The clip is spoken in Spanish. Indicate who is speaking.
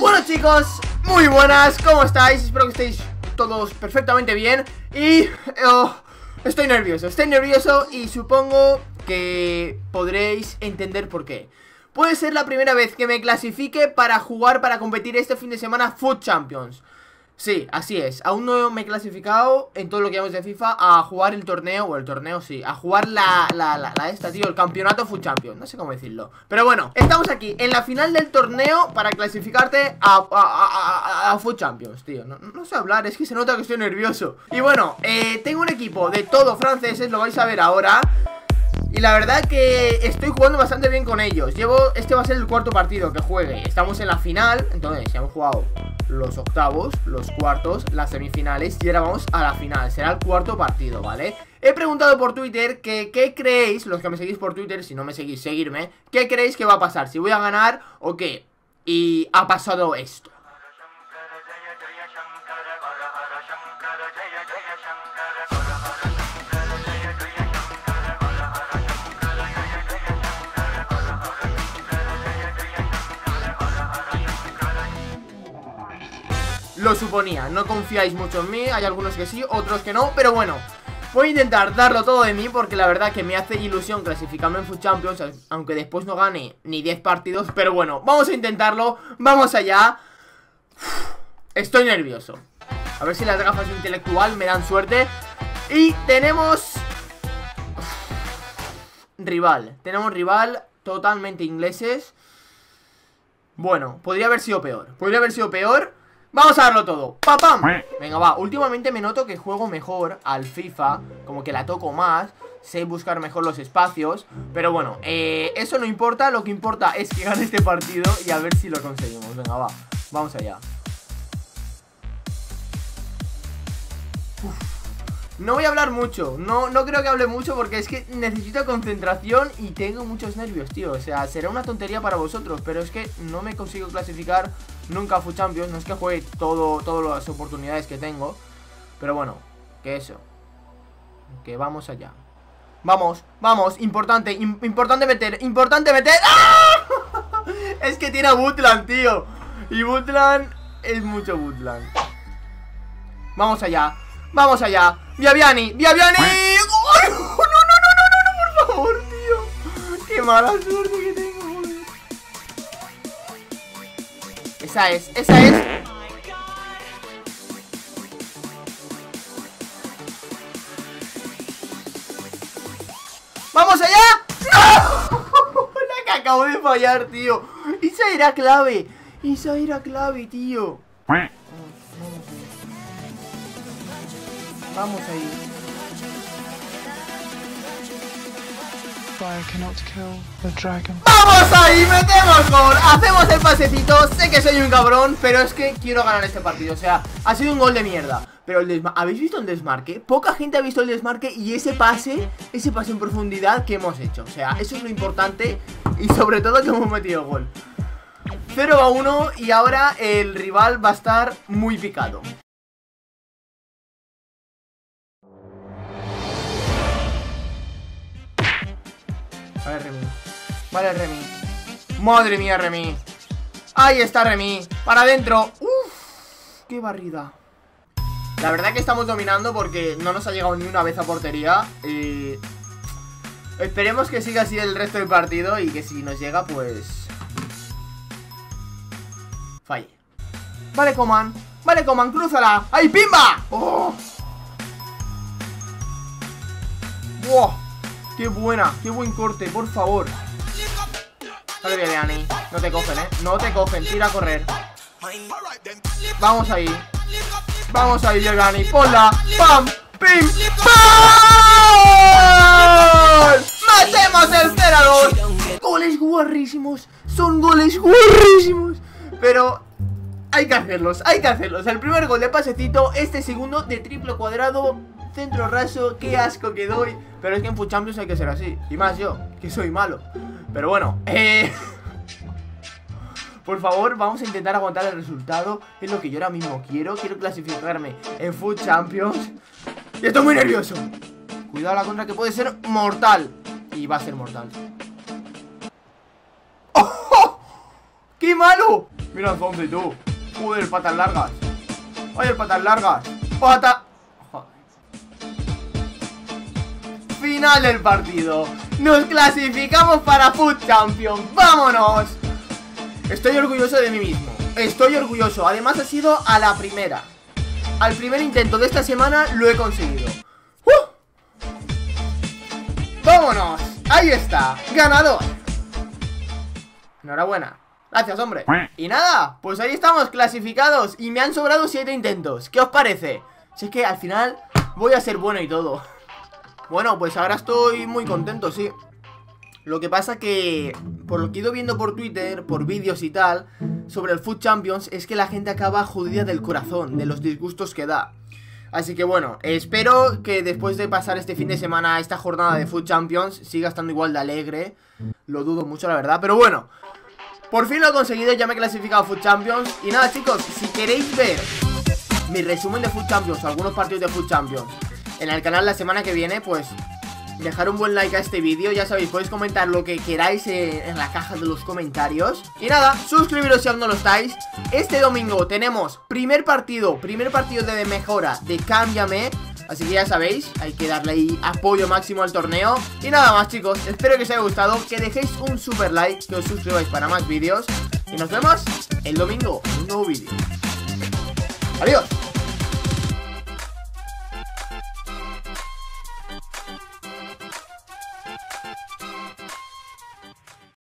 Speaker 1: Bueno chicos, muy buenas, ¿cómo estáis? Espero que estéis todos perfectamente bien. Y oh, estoy nervioso, estoy nervioso y supongo que podréis entender por qué. Puede ser la primera vez que me clasifique para jugar, para competir este fin de semana Food Champions Sí, así es, aún no me he clasificado en todo lo que llamamos de FIFA a jugar el torneo, o el torneo sí, a jugar la, la, la, la esta, tío, el campeonato Food Champions, no sé cómo decirlo. Pero bueno, estamos aquí en la final del torneo para clasificarte a, a, Food Champions, tío. No, no, sé hablar, es que se nota que estoy nervioso. Y bueno, eh, tengo un equipo de todo franceses, lo vais a ver ahora. Y la verdad que estoy jugando bastante bien con ellos. Llevo, este va a ser el cuarto partido que juegue. Estamos en la final, entonces ya hemos jugado los octavos, los cuartos, las semifinales Y ahora vamos a la final, será el cuarto partido, ¿vale? He preguntado por Twitter que qué creéis, los que me seguís por Twitter, si no me seguís, seguirme ¿Qué creéis que va a pasar? ¿Si voy a ganar o qué? Y ha pasado esto Lo suponía, no confiáis mucho en mí. Hay algunos que sí, otros que no, pero bueno Voy a intentar darlo todo de mí porque la verdad que me hace ilusión clasificarme en Food Champions Aunque después no gane ni 10 partidos. Pero bueno, vamos a intentarlo. Vamos allá. Estoy nervioso. A ver si las gafas intelectual me dan suerte. Y tenemos Rival. Tenemos rival totalmente ingleses. Bueno, podría haber sido peor. Podría haber sido peor Vamos a darlo todo, ¡papam! Venga, va, últimamente me noto que juego mejor al FIFA Como que la toco más Sé buscar mejor los espacios Pero bueno, eh, eso no importa Lo que importa es que gane este partido Y a ver si lo conseguimos, venga, va. Vamos allá. Uf. No voy a hablar mucho, no, no creo que hable mucho porque es que necesito concentración y tengo muchos nervios, tío. O sea, será una tontería para vosotros, pero es que no me consigo clasificar nunca a Food Champions. No es que juegue todo, todas las oportunidades que tengo Pero bueno, que eso. Que vamos allá. Vamos, vamos, importante, importante meter, importante meter. ¡Ah! Es que tiene a Butland, tío. Y Butland es mucho Butland Vamos allá Vamos allá. Viaviani, Viaviani. ¡Oh, no, no, no, no, no, por favor, tío. Qué mala suerte que tengo, joder. Esa es, esa es. ¡Vamos allá! ¡No! La que acabo de fallar, tío. Esa era clave. Esa era clave, tío. Vamos ahí. ¡Vamos ahí! ¡Metemos gol! Hacemos el pasecito. Sé que soy un cabrón, pero es que quiero ganar este partido. O sea, ha sido un gol de mierda. Pero el ¿habéis visto el desmarque? Poca gente ha visto el desmarque y ese pase, ese pase en profundidad que hemos hecho. O sea, eso es lo importante y sobre todo que hemos metido gol. 0 a 1 y ahora el rival va a estar muy picado. Vale, Remy. Vale, Remy. Madre mía, Remy. Ahí está Remy. Para adentro. Uf, qué barrida. La verdad que estamos dominando porque no nos ha llegado ni una vez a portería. Esperemos que siga así el resto del partido y que si nos llega, pues... Falle. Vale, Coman. Vale, Coman, crúzala. ¡Ay, pimba! ¡Oh! ¡Wow! Qué buena, qué buen corte, por favor. Dale, Viviani No te cogen, eh, no te cogen, tira a correr. Vamos ahí. Vamos ahí, Viviani, ponla. ¡Pam! ¡Pim! ¡Pam! ¡Matemos el 0 Goles guarrísimos Son goles guarrísimos. Pero hay que hacerlos, hay que hacerlos. El primer gol de pasecito, este segundo de triple cuadrado Centro raso, qué asco que doy Pero es que en Food Champions hay que ser así Y más yo, que soy malo Pero bueno, eh... Por favor, vamos a intentar aguantar el resultado Es lo que yo ahora mismo quiero Quiero clasificarme en Food Champions Y estoy muy nervioso Cuidado la contra que puede ser mortal Y va a ser mortal ¡Oh! ¡Qué malo! Mira Fonzi, tú. Joder, patas largas. Oye, patas largas. Pata... Final del partido. Nos clasificamos para Food Champions. ¡Vámonos! Estoy orgulloso de mí mismo. Estoy orgulloso. Además ha sido a la primera. Al primer intento de esta semana lo he conseguido. ¡Uh! ¡Vámonos! Ahí está. Ganador. Enhorabuena. Gracias, hombre. Y nada, pues ahí estamos clasificados y me han sobrado 7 intentos. ¿Qué os parece? Si es que al final voy a ser bueno y todo. Bueno, pues ahora estoy muy contento, sí. Lo que pasa que, por lo que he ido viendo por Twitter, por vídeos y tal, sobre el Food Champions, es que la gente acaba jodida del corazón, de los disgustos que da. Así que bueno, espero que después de pasar este fin de semana, esta jornada de Food Champions, siga estando igual de alegre. Lo dudo mucho, la verdad, pero bueno. Por fin lo he conseguido, ya me he clasificado a Food Champions. Y nada, chicos, si queréis ver mi resumen de Food Champions, algunos partidos de Food Champions, en el canal la semana que viene, pues dejar un buen like a este vídeo, ya sabéis, podéis comentar lo que queráis en, la caja de los comentarios. Y nada, suscribiros si aún no lo estáis. Este domingo tenemos primer partido, primer partido de mejora de Cámbiame. Así que ya sabéis, hay que darle apoyo máximo al torneo Y nada más chicos, espero que os haya gustado Que dejéis un super like, que os suscribáis para más vídeos Y nos vemos el domingo en un nuevo vídeo Adiós